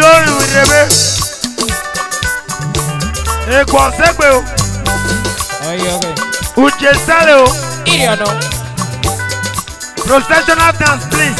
lórí ìrèbé èkó ọ̀sẹ́gbè o ùjẹ sálẹ̀ o professional dance please.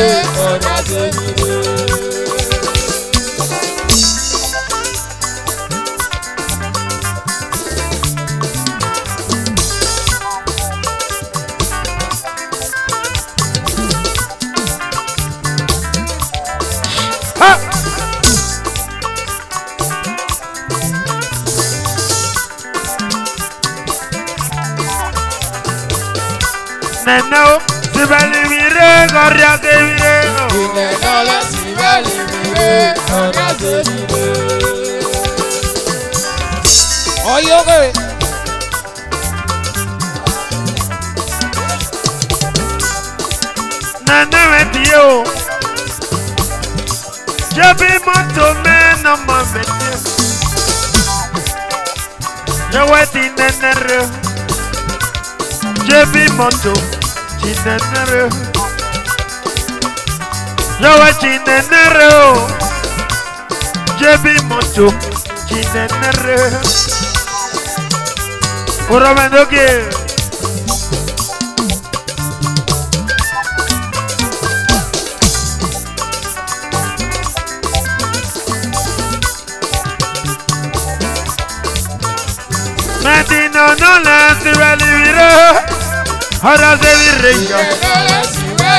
ọ̀dà tèmi rè. Now, the re gorria ke re ile dole si vale re ona se re oyo ke nana we ti o jebi mọ́tò me na ma me ti je we ti nana re jebi mọ́tò ti nana re va chinenere o oh. vi mucho chinenere que. mendoke Matino no la a viro Ahora se virreña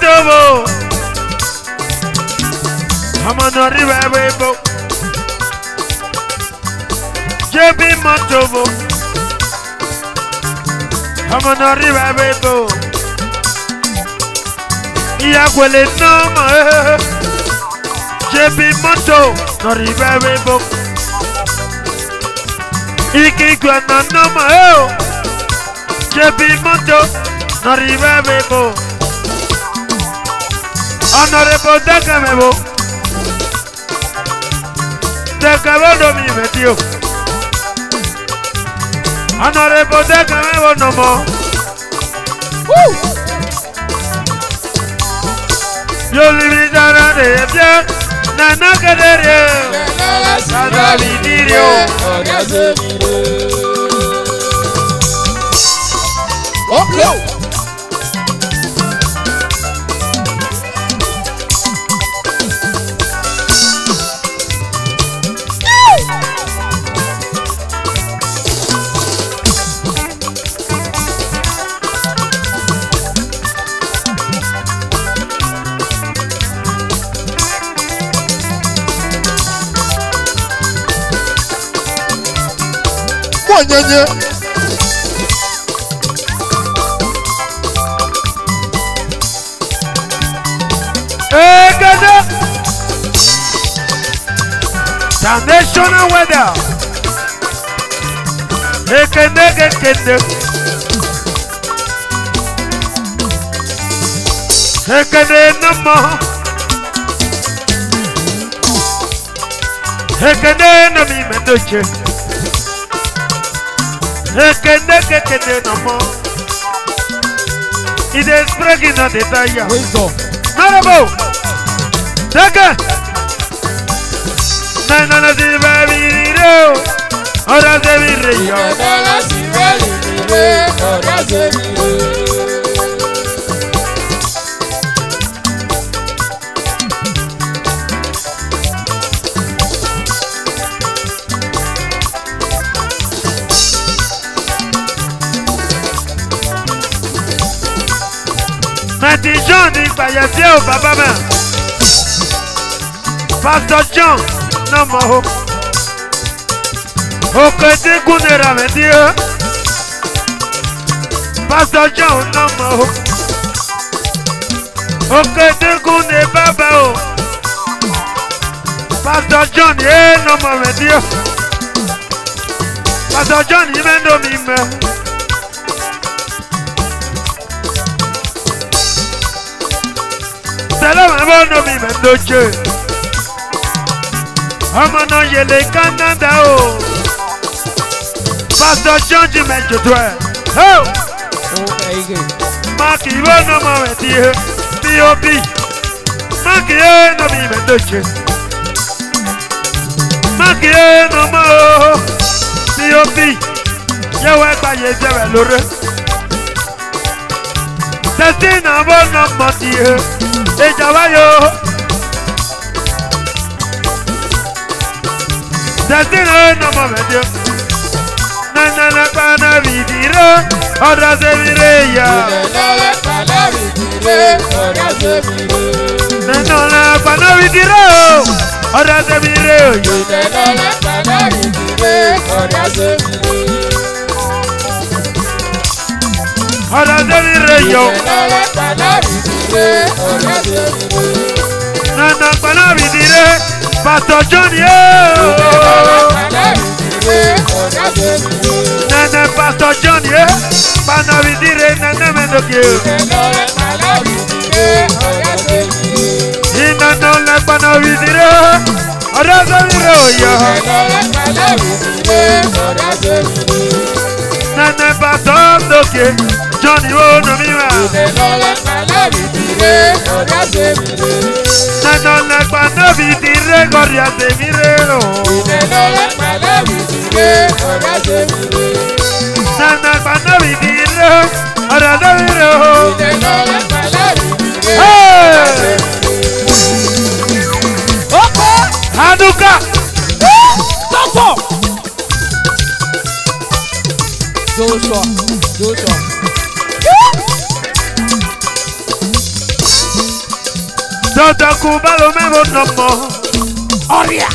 Estobo. Amano River Webo. JB Montobo. Amano River Webo. Iyakwele Noma. JB Monto. No River Webo. Ikigwe na Noma. JB Monto. No River Webo. Honorable Dakemebo. Dakemebo mi metio. Honorable Dakemebo no more. Woo! Yo libi dara de yete. Nana kadere. Nana lidirio. Nana lidirio. Oh, no! jẹjẹ. Egede national weather Ekene kekende Ekene nama Ekene nami mendoche ekene kekene no more. It is breaking on the tire. Wisdom. Honorable. Take it. Nana na si va viriro. Ora se viriro. Nana na si va viriro. Ora se viriro. Fẹ́tì John ní gbàyẹ̀sí ò bàbá mẹ́. Pásítọ̀ John náà mọ̀ ó. Òkè tí kún ní ra mẹ́tí ó. Pásítọ̀ John náà mọ̀ ó. Òkè tí kún ní bàbá ó. Pásítọ̀ John yé náà mọ̀ mẹ́tí ó. Pásítọ̀ John yìí mẹ́ndọ̀ mi mẹ́. Salam abono mi mendoche. Ọmọ náà yẹlẹ Canada o. Pastor John ti mẹjọ tó ẹ. Máàkì ìwé náà máa wẹ̀ di POP. Máàkì ìwé náà mi mendoche. Máàkì ìwé náà máa o POP. Yẹ́wọ́ ẹgbàá yẹ jẹ́rẹ̀ lórí. Tẹ̀sí náà bọ́ náà mọ̀ sí ìjà wáyò. Destiny nọmọ mẹ́jọ. Nẹ́nẹ́nẹ́ pàdé bìdìrè ọ̀dọ̀ sẹ́bìrè yá. Nẹ́nẹ́nẹ́ pàdé bìdìrè ọ̀dọ̀ sẹ́bìrè. Nẹ́nẹ́nẹ́ pàdé bìdìrè ọ̀dọ̀ sẹ́bìrè yá. lere yo. Nana gbana ridire, Pastor John yo. Nana Pastor John yo, gbana ridire nana mendoke yo. Inana le gbana ridire, ọ̀rẹ́ sẹ́yìn rẹ̀ ò yọ. Nana Pastor Doke. Johnny Onomiwa. Tẹ̀tọ̀lẹ̀ pàtó fi ti ré kọ̀rí àtẹ̀mí ré o. Tẹ̀tọ̀lẹ̀ pàtó fi ti ré kọ̀rí àtẹ̀mí ré. Tẹ̀tọ̀lẹ̀ pàtó fi ti ré kọ̀rí àtẹ̀mí ré o. Tẹ̀tọ̀lẹ̀ pàtó fi ti ré kọ̀rí àtẹ̀mí ré. Ọ̀pọ̀ Aduka. Tọ́pọ̀. Joshua Joshua. Dota kubalo mebo nomo Oria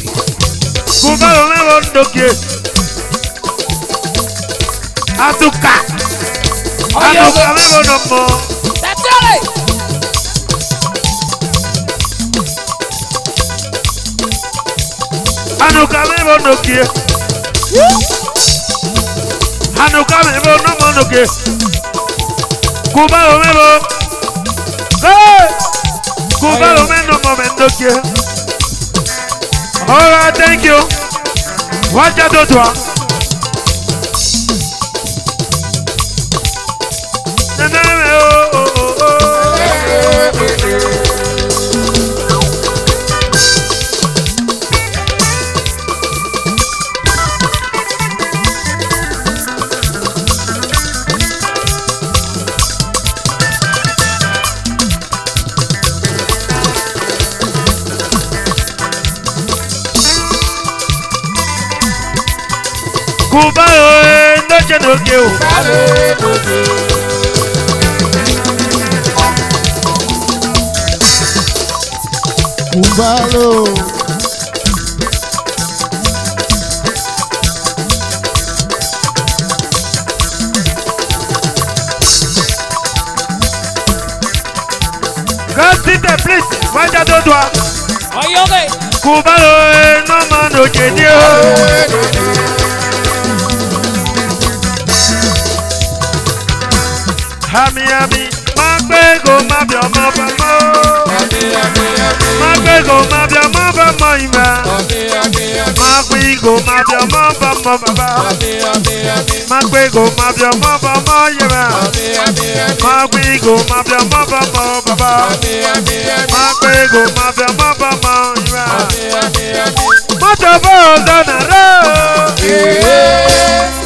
Kubalo mebo ndokie Atuka Atuka mebo nomo Tetole Anuka mebo ndokie Anuka mebo nomo ndokie Cubano memo. Hey! Cubano meno momento que. Alright, thank you. Watch out, Cubano noche no keu. Cubano. Girls, sit there, please. Why that don't do? Are you okay? Cubano, no man, no, no, no. yẹn mi má pé kò má bí ọmọ bá mọ́ o. má pé kò má bí ọmọ bá mọ́ ìgbà. má pé kò má bí ọmọ bá mọ́ bàbá. má pé kò má bí ọmọ bá mọ́ ìgbà. má pé kò má bí ọmọ bá mọ́ bàbá. má pé kò má bí ọmọ bá mọ́ ìgbà. mọ́tò bọ́ọ̀ sọ̀nà